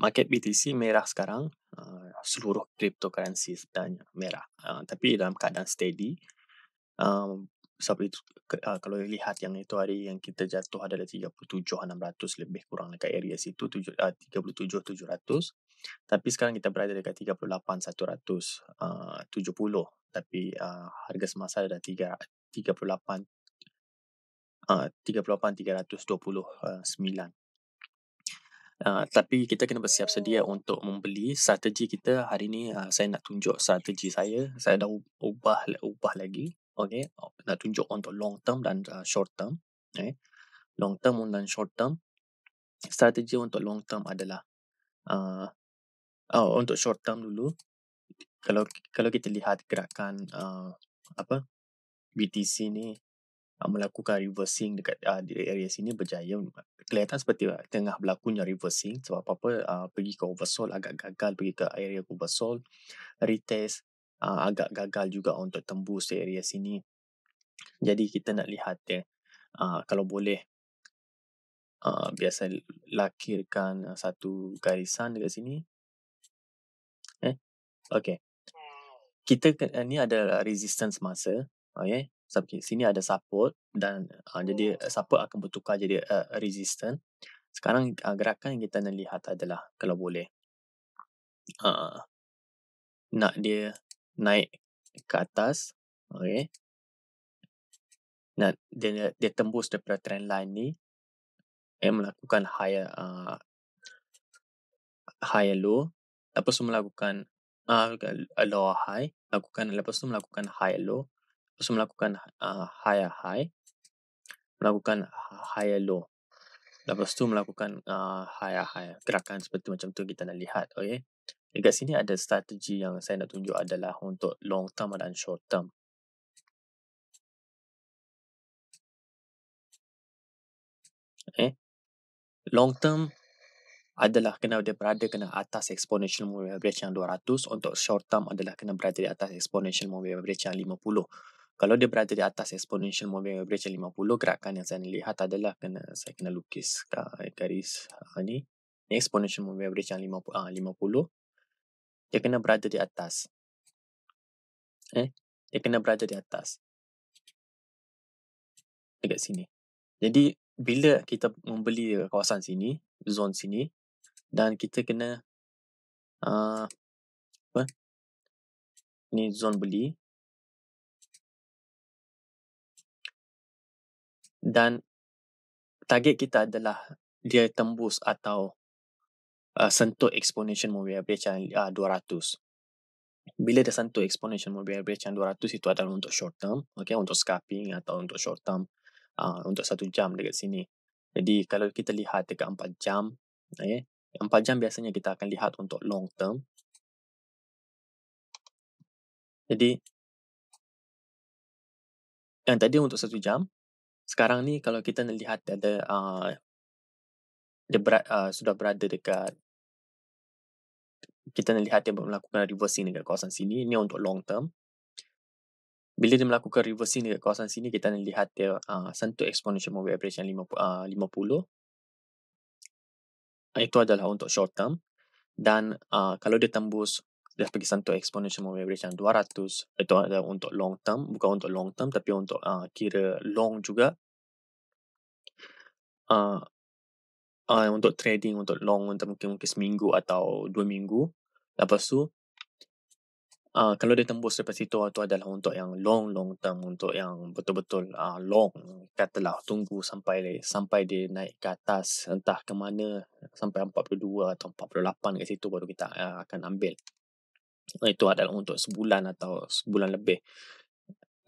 market BTC merah sekarang. Uh, seluruh cryptocurrency sebenarnya merah. Uh, tapi dalam keadaan steady. Um, sebab itu uh, kalau lihat yang itu hari yang kita jatuh adalah 37,600 lebih kurang dekat area situ 7, uh, 37,700 tapi sekarang kita berada dekat 38,170 uh, tapi uh, harga semasa adalah 3, 38 uh, 38,329 Uh, tapi kita kena bersiap sedia untuk membeli strategi kita hari ni. Uh, saya nak tunjuk strategi saya. Saya dah ubah ubah lagi okay nak tunjuk untuk long term dan uh, short term okay long term dan short term. Strategi untuk long term adalah uh, oh untuk short term dulu kalau kalau kita lihat gerakan uh, apa BTC ni uh, melakukan reversing dekat uh, di area sini berjaya kelihatan seperti uh, tengah berlakunya reversing sebab apa uh, pergi ke oversold agak gagal pergi ke area oversold. Retest uh, agak gagal juga untuk tembus area sini. Jadi kita nak lihat ya uh, kalau boleh uh, biasa lakirkan uh, satu garisan dekat sini. Eh okey kita uh, ni ada resistance masa okey sampai sini ada support dan uh, jadi uh, support akan bertukar jadi uh, resistance. Sekarang uh, gerakan yang kita nak lihat adalah kalau boleh uh, nak dia naik ke atas, okay. Nak dia dia tembus daripada trend line ni, eh melakukan higher uh, higher low, lepas tu melakukan uh, lower high, lakukan lepas tu melakukan higher low, Lepas melakukan uh, higher high, melakukan higher low. Lepas tu melakukan uh, higher high. Gerakan seperti macam tu kita nak lihat. Okay. Dekat sini ada strategi yang saya nak tunjuk adalah untuk long term dan short term. Okay. Long term adalah kena dia berada kena atas exponential moving average yang 200 untuk short term adalah kena berada di atas exponential moving average yang 50 kalau dia berada di atas exponential moving average 50 gerakan yang saya lihat adalah kena saya kena lukis garis uh, ni. Exponential moving average yang 50 uh, 50 dia kena berada di atas. Eh dia kena berada di atas. Dekat sini. Jadi bila kita membeli kawasan sini zone sini dan kita kena uh, apa? Ni zone beli dan target kita adalah dia tembus atau uh, sentuh exponential moving average yang uh, 200. Bila dia sentuh exponential moving average yang 200 itu adalah untuk short term, okay, untuk scalping atau untuk short term uh, untuk satu jam dekat sini. Jadi kalau kita lihat dekat 4 jam, okay, 4 jam biasanya kita akan lihat untuk long term. Jadi yang tadi untuk satu jam, sekarang ni kalau kita nak lihat ada uh, dia berat, uh, sudah berada dekat kita nak lihat dia melakukan reversing dekat kawasan sini ini untuk long term. Bila dia melakukan reversing dekat kawasan sini kita nak lihat dia uh, sentuh exponential moving average yang 50, uh, 50 itu adalah untuk short term. Dan uh, kalau dia tembus dia pergi sentuh exponential moving average yang 200 itu adalah untuk long term bukan untuk long term tapi untuk uh, kira long juga. Uh, uh, untuk trading untuk long untuk mungkin mungkin seminggu atau dua minggu. Lepas tu uh, kalau dia tembus daripada situ itu adalah untuk yang long long term untuk yang betul-betul uh, long. Katalah tunggu sampai sampai dia naik ke atas entah ke mana sampai 42 atau 48 kat situ baru kita uh, akan ambil itu adalah untuk sebulan atau sebulan lebih.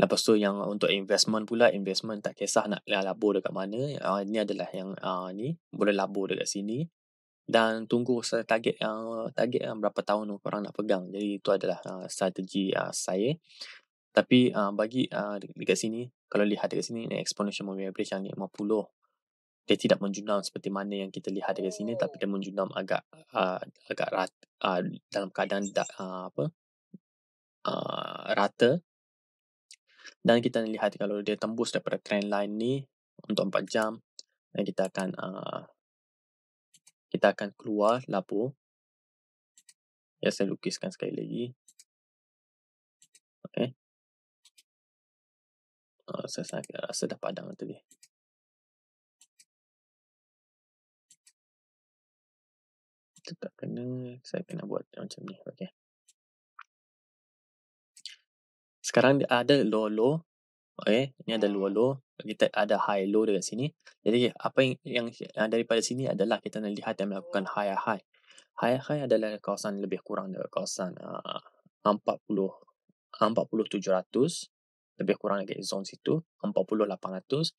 Lepas tu yang untuk investment pula, investment tak kisah nak labur dekat mana. Uh, ini adalah yang uh, ni, boleh labur dekat sini. Dan tunggu target yang target yang berapa tahun korang nak pegang. Jadi itu adalah uh, strategi uh, saya. Tapi uh, bagi uh, dekat sini, kalau lihat dekat sini, ni exponential moving average yang 50 dia tidak menjunam seperti mana yang kita lihat dari sini tapi dia menjunam agak uh, agak rat, uh, dalam keadaan da, uh, apa uh, rata dan kita lihat kalau dia tembus daripada trend line ni untuk 4 jam dan kita akan uh, kita akan keluar labur Ya, saya lukiskan sekali lagi. Oh, saya, saya rasa dah padam tadi. Tetap kena, saya kena buat macam ni. Okay. Sekarang ada low-low. Okay. Ini ada low-low. Kita ada high-low dekat sini. Jadi, apa yang, yang, yang daripada sini adalah kita nak lihat dan melakukan high-high. High-high adalah kawasan lebih kurang dari kawasan uh, 40 40700 lebih kurang lagi zone situ 40800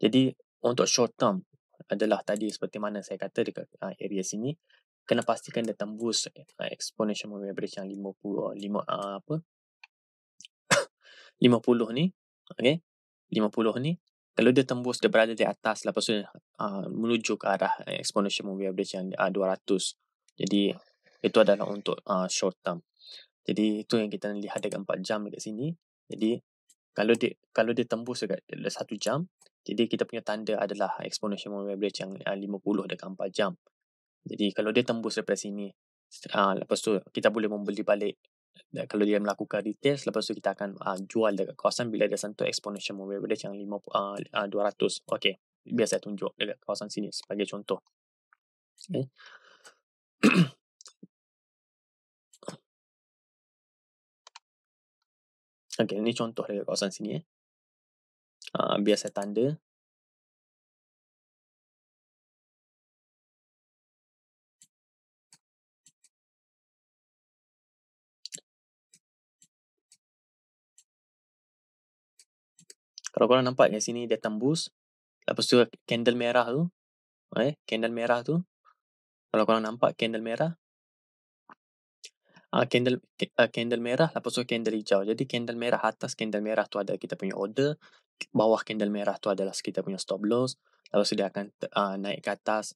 jadi untuk short term adalah tadi seperti mana saya kata dekat uh, area sini kena pastikan dia tembus uh, exponential moving average yang 50 5 uh, apa? 50 ni okey 50 ni kalau dia tembus dia berada di atas lepas tu uh, menuju ke arah exponential moving average yang uh, 200 jadi itu adalah untuk uh, short term. Jadi itu yang kita lihat dekat 4 jam dekat sini. Jadi kalau dia kalau dia tembus dekat 1 jam jadi kita punya tanda adalah exponential moving average yang uh, 50 dekat 4 jam jadi kalau dia tembus daripada sini uh, lepas tu kita boleh membeli balik kalau dia melakukan retest lepas tu kita akan uh, jual dekat kawasan bila dia sentuh exponential moving average yang 50 uh, uh, 200 okey biar saya tunjuk dekat kawasan sini sebagai contoh okay. Okey, ini contoh dekat kawasan sini eh. Uh, biar saya tanda. Kalau korang nampak kat sini dia tembus. Lepas tu candle merah tu. Eh, candle merah tu. Kalau korang nampak candle merah uh, candle uh, candle merah lepas tu candle hijau. Jadi candle merah atas candle merah tu ada kita punya order, bawah candle merah tu adalah kita punya stop loss. Lepas tu dia akan uh, naik ke atas,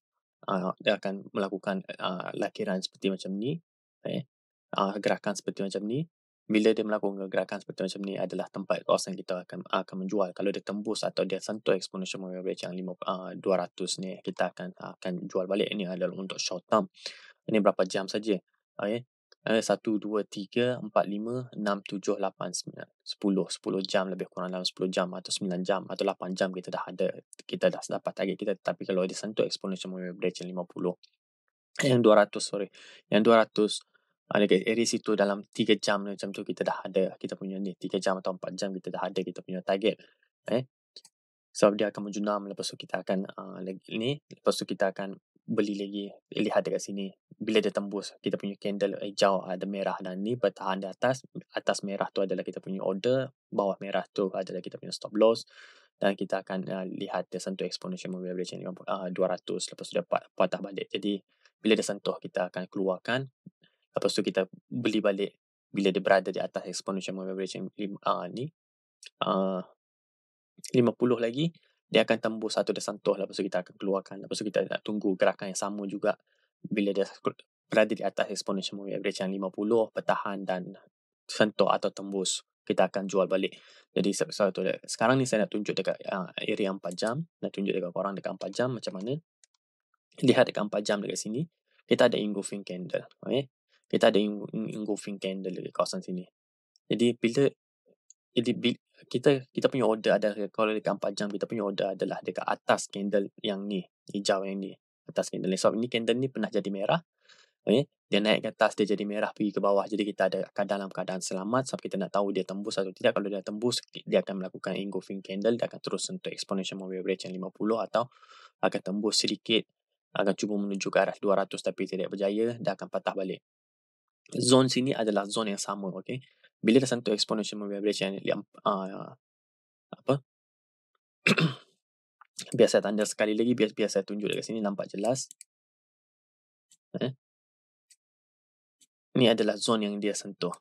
uh, dia akan melakukan uh, lakiran seperti macam ni, eh, uh, gerakan seperti macam ni. Bila dia melakukan gerakan seperti macam ni adalah tempat kawasan kita akan akan menjual. Kalau dia tembus atau dia sentuh exponential moving average yang 5, uh, 200 ni, kita akan akan jual balik. Ini adalah untuk short term. Ini berapa jam saja. Okay eh, 1, 2, 3, 4, 5, 6, 7, 8, 9, 10. 10 jam lebih kurang dalam 10 jam atau 9 jam atau 8 jam kita dah ada, kita dah dapat target kita. Tapi kalau dia sentuh exponential moving average yang 50, eh, yang 200 sorry, yang 200 ada kat area situ dalam 3 jam macam tu kita dah ada kita punya ni. 3 jam atau 4 jam kita dah ada kita punya target eh. Sebab so, dia akan menjunam lepas tu kita akan uh, lagi ni lepas tu kita akan beli lagi lihat dekat sini. Bila dia tembus kita punya candle hijau ada merah dan ni bertahan di atas. Atas merah tu adalah kita punya order bawah merah tu adalah kita punya stop loss. Dan kita akan uh, lihat dia sentuh exponential moving average yang uh, 200 lepas tu dia patah balik. Jadi bila dia sentuh kita akan keluarkan lepas tu kita beli balik bila dia berada di atas exponential moving average yang uh, ni uh, 50 lagi dia akan tembus satu dia sentuh lepas tu kita akan keluarkan. Lepas tu kita nak tunggu gerakan yang sama juga bila dia berada di atas exponential moving average yang 50 bertahan dan sentuh atau tembus kita akan jual balik. Jadi satu sekarang ni saya nak tunjuk dekat uh, area 4 jam. Nak tunjuk dekat korang dekat 4 jam macam mana. Lihat dekat 4 jam dekat sini kita ada engulfing candle okay? Kita ada engulfing candle dekat kawasan sini. Jadi bila jadi kita kita punya order ada kalau dekat 4 jam kita punya order adalah dekat atas candle yang ni hijau yang ni atas candle sebab ni candle ni pernah jadi merah okay? dia naik ke atas dia jadi merah pergi ke bawah. Jadi kita ada dalam keadaan selamat sebab kita nak tahu dia tembus atau tidak. Kalau dia tembus dia akan melakukan engulfing candle. Dia akan terus untuk exponential moving average yang 50 atau akan tembus sedikit. Akan cuba menuju ke arah 200 tapi tidak berjaya dia akan patah balik zone sini adalah zone yang sama okay? bila dah sentuh exponential moving yang uh, apa biar saya tanda sekali lagi biar, biar saya tunjuk dekat sini nampak jelas eh? ni adalah zone yang dia sentuh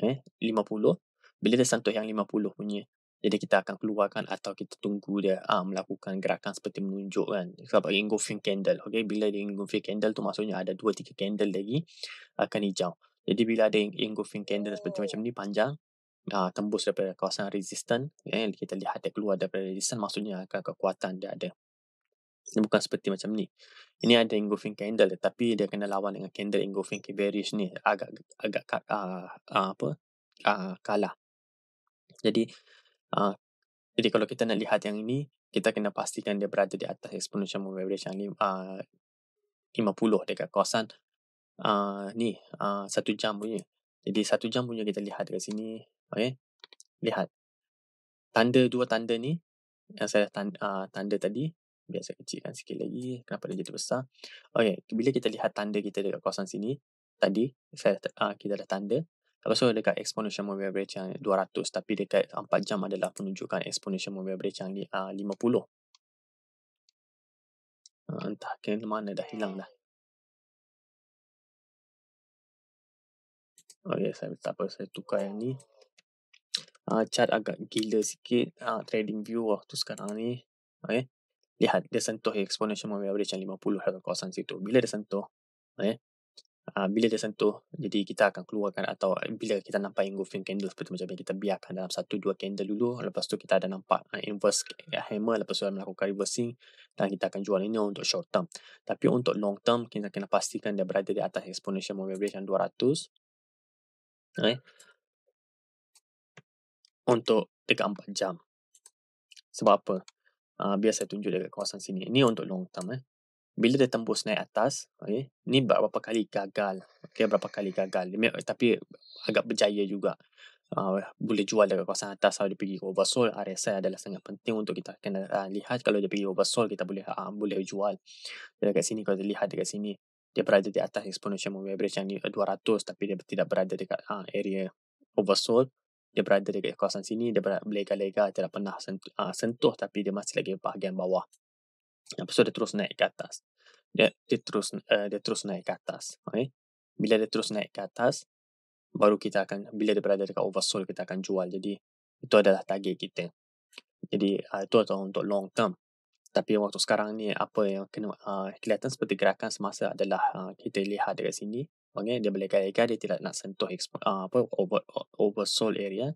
eh? 50 bila dia sentuh yang 50 punya jadi kita akan keluarkan atau kita tunggu dia ah, melakukan gerakan seperti menunjukkan sebab engulfing candle okay? bila dia engulfing candle tu maksudnya ada 2-3 candle lagi akan hijau jadi bila ada engulfing candle seperti macam ni panjang, uh, tembus daripada kawasan resistant, ya, kita lihat dia keluar daripada resistant maksudnya akan kekuatan dia ada. Dia bukan seperti macam ni. Ini ada engulfing candle tetapi dia kena lawan dengan candle engulfing bearish ni agak agak uh, uh, apa uh, kalah. Jadi uh, jadi kalau kita nak lihat yang ini kita kena pastikan dia berada di atas exponential moving average yang uh, 50 dekat kawasan uh, ni satu jam punya. Jadi satu jam punya kita lihat dekat sini. Okay. Lihat. Tanda dua tanda ni yang saya tanda, uh, tanda tadi biar saya kecilkan sikit lagi kenapa dia jadi besar okey bila kita lihat tanda kita dekat kawasan sini tadi saya uh, kita ada tanda lepas tu dekat exponential moving average yang 200 tapi dekat 4 jam adalah penunjukan exponential moving average yang uh, 50 uh, entah ke mana dah hilang dah. Okey saya tak apa saya tukar yang ni. Uh, chart agak gila sikit. Uh, trading view waktu sekarang ni. Okey lihat dia sentuh exponential moving average yang 50 dekat kawasan situ. Bila dia sentuh, eh, uh, bila dia sentuh, jadi kita akan keluarkan atau bila kita nampak engulfing candle seperti macam ni, kita biarkan dalam satu dua candle dulu. Lepas tu kita ada nampak uh, inverse uh, hammer, lepas tu melakukan reversing dan kita akan jual ini untuk short term. Tapi untuk long term, kita kena pastikan dia berada di atas exponential moving average yang 200. Eh, untuk dekat 4 jam. Sebab apa? uh, biar saya tunjuk dekat kawasan sini. Ini untuk long term eh. Bila dia tembus naik atas, okay, ni berapa kali gagal. Okay, berapa kali gagal. Tapi agak berjaya juga. Uh, boleh jual dekat kawasan atas kalau dia pergi oversold. RSI adalah sangat penting untuk kita kena uh, lihat. Kalau dia pergi oversold, kita boleh uh, boleh jual. Dekat sini, kalau dia lihat dekat sini, dia berada di atas exponential moving average yang 200 tapi dia tidak berada dekat uh, area oversold dia berada di kawasan sini, dia berlega-lega, tidak pernah sentuh, uh, sentuh tapi dia masih lagi bahagian bawah. Lepas tu dia terus naik ke atas. Dia, dia terus uh, dia terus naik ke atas. Okay? Bila dia terus naik ke atas, baru kita akan, bila dia berada dekat oversold, kita akan jual. Jadi, itu adalah target kita. Jadi, uh, itu adalah untuk long term. Tapi waktu sekarang ni, apa yang kena uh, kelihatan seperti gerakan semasa adalah uh, kita lihat dekat sini, Okay, dia boleh lega dia tidak nak sentuh uh, apa over oversold area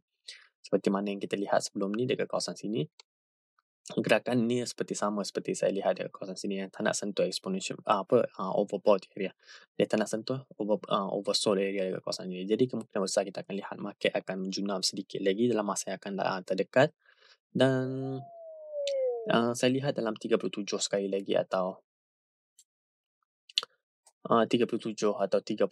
seperti mana yang kita lihat sebelum ni dekat kawasan sini. Gerakan ni seperti sama seperti saya lihat dekat kawasan sini yang tak nak sentuh exponential uh, apa uh, overbought area. Dia tak nak sentuh over uh, oversold area dekat kawasan ini. Jadi kemungkinan besar kita akan lihat market akan menjunam sedikit lagi dalam masa yang akan uh, terdekat dan uh, saya lihat dalam 37 sekali lagi atau uh, 37 atau 36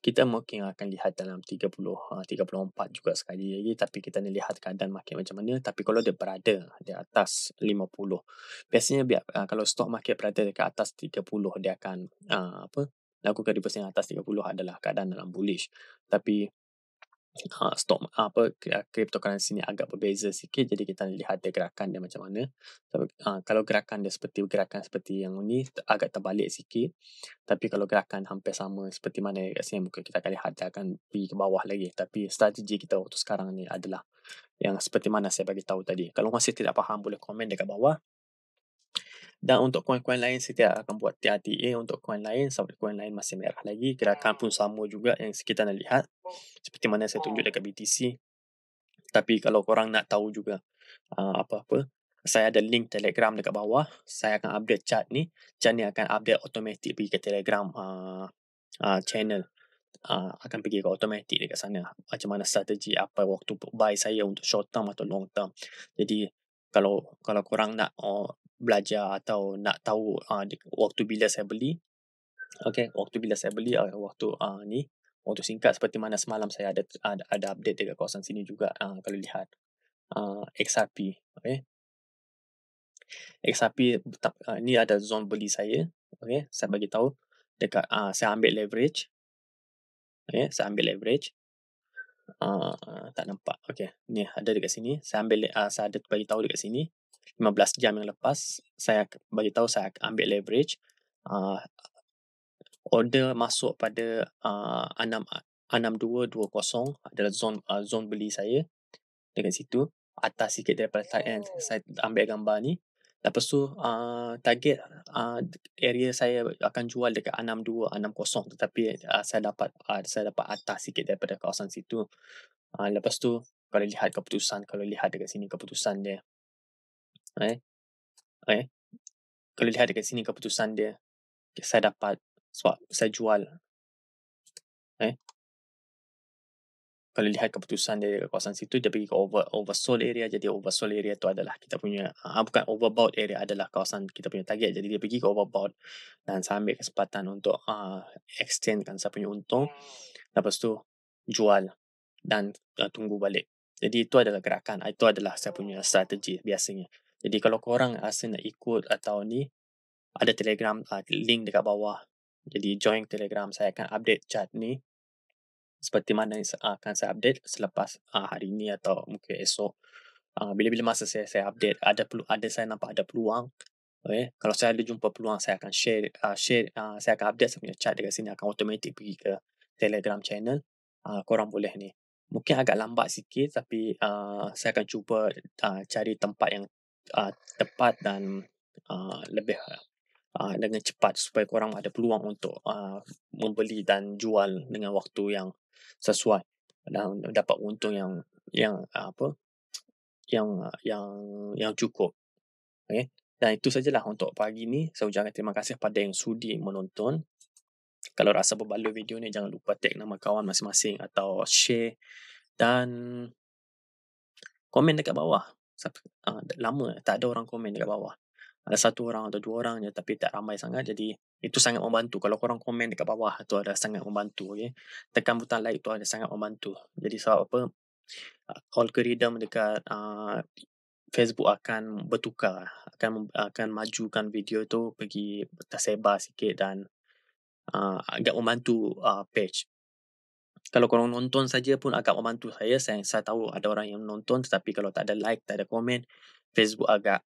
kita mungkin akan lihat dalam 30 uh, 34 juga sekali lagi. Tapi kita nak lihat keadaan market macam mana. Tapi kalau dia berada di atas 50 biasanya biar, uh, kalau stock market berada dekat atas 30 dia akan apa lakukan reversing atas 30 adalah keadaan dalam bullish. Tapi uh, stock apa cryptocurrency ni agak berbeza sikit. Jadi kita lihat dia gerakan dia macam mana. Tapi uh, kalau gerakan dia seperti gerakan seperti yang ni agak terbalik sikit. Tapi kalau gerakan hampir sama seperti mana kat sini mungkin kita akan lihat dia akan pergi ke bawah lagi. Tapi strategi kita waktu sekarang ni adalah yang seperti mana saya bagi tahu tadi. Kalau masih tidak faham boleh komen dekat bawah dan untuk koin-koin lain saya tidak akan buat TRTA untuk koin lain sebab koin lain masih merah lagi. Gerakan pun sama juga yang kita nak lihat. Seperti mana saya tunjuk dekat BTC. Tapi kalau korang nak tahu juga uh, apa-apa, saya ada link Telegram dekat bawah. Saya akan update chart ni. Chart ni akan update automatic pergi ke Telegram uh, uh, channel. Uh, akan pergi ke automatic dekat sana. Macam mana strategi apa waktu buy saya untuk short term atau long term. Jadi kalau kalau korang nak oh, belajar atau nak tahu uh, waktu bila saya beli okay waktu bila saya beli uh, waktu uh, ni waktu singkat seperti mana semalam saya ada ada, ada update dekat kawasan sini juga uh, kalau lihat uh, XRP okay. XRP uh, ni ada zone beli saya okay. Saya bagi tahu dekat uh, saya ambil leverage okay. Saya ambil leverage uh, tak nampak. Okay ni ada dekat sini. Saya ambil uh, saya ada bagi tahu dekat sini. 15 jam yang lepas saya bagi tahu saya ambil leverage. Uh, order masuk pada uh, 6 6220 adalah zone uh, zone beli saya. Dekat situ atas sikit daripada target oh. saya ambil gambar ni lepas tu uh, target uh, area saya akan jual dekat 6260 tetapi uh, saya dapat uh, saya dapat atas sikit daripada kawasan situ. Uh, lepas tu kalau lihat keputusan kalau lihat dekat sini keputusan dia eh eh kalau lihat dekat sini keputusan dia saya dapat sebab saya jual eh kalau lihat keputusan dia kawasan situ dia pergi ke over oversold area. Jadi oversold area tu adalah kita punya uh, bukan overbought area adalah kawasan kita punya target. Jadi dia pergi ke overbought dan saya ambil kesempatan untuk uh, extendkan saya punya untung. Lepas tu jual dan uh, tunggu balik. Jadi itu adalah gerakan itu adalah saya punya strategi biasanya. Jadi kalau korang rasa nak ikut atau ni ada telegram uh, link dekat bawah. Jadi join telegram saya akan update chat ni seperti mana yang akan saya update selepas uh, hari ini atau mungkin esok. Uh, bila-bila masa saya saya update ada perlu ada saya nampak ada peluang okay. kalau saya ada jumpa peluang saya akan share uh, share uh, saya akan update saya punya chat dekat sini akan automatic pergi ke telegram channel uh, korang boleh ni mungkin agak lambat sikit tapi uh, saya akan cuba uh, cari tempat yang uh, tepat dan uh, lebih uh, dengan cepat supaya korang ada peluang untuk uh, membeli dan jual dengan waktu yang sesuai dan dapat untung yang yang apa yang yang yang cukup. Okay. Dan itu sajalah untuk pagi ni. Saya ucapkan terima kasih kepada yang sudi menonton. Kalau rasa berbaloi video ni jangan lupa tag nama kawan masing-masing atau share dan komen dekat bawah. Lama tak ada orang komen dekat bawah ada satu orang atau dua orang je tapi tak ramai sangat jadi itu sangat membantu. Kalau korang komen dekat bawah tu ada sangat membantu okey. Tekan butang like tu ada sangat membantu. Jadi sebab apa? Uh, algoritma dekat uh, Facebook akan bertukar akan akan majukan video tu pergi tersebar sikit dan uh, agak membantu uh, page. Kalau korang nonton saja pun agak membantu saya. saya saya tahu ada orang yang nonton tetapi kalau tak ada like tak ada komen Facebook agak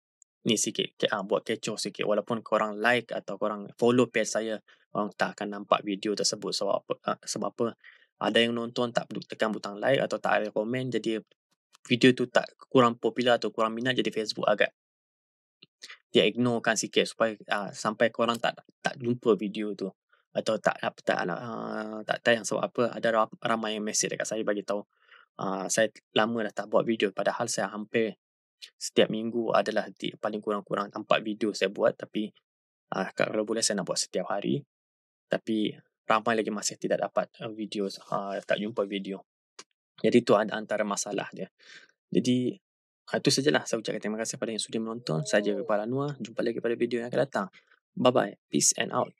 ni sikit. Uh, buat kecoh sikit. Walaupun korang like atau korang follow page saya orang tak akan nampak video tersebut. Sebab apa uh, sebab apa? Ada yang nonton tak tekan butang like atau tak ada komen jadi video tu tak kurang popular atau kurang minat jadi Facebook agak dia ignorekan sikit supaya uh, sampai korang tak tak jumpa video tu. Atau tak tak tak, uh, tak tayang. Sebab apa? Ada ramai yang message dekat saya bagi tahu uh, saya lama dah tak buat video. Padahal saya hampir setiap minggu adalah di, paling kurang-kurang empat video saya buat tapi uh, kalau boleh saya nak buat setiap hari. Tapi ramai lagi masih tidak dapat uh, video uh, tak jumpa video. Jadi itu ada antara masalah dia. Jadi uh, itu sajalah saya ucapkan terima kasih kepada yang sudah menonton. Saya Kepala Noah jumpa lagi pada video yang akan datang. Bye bye peace and out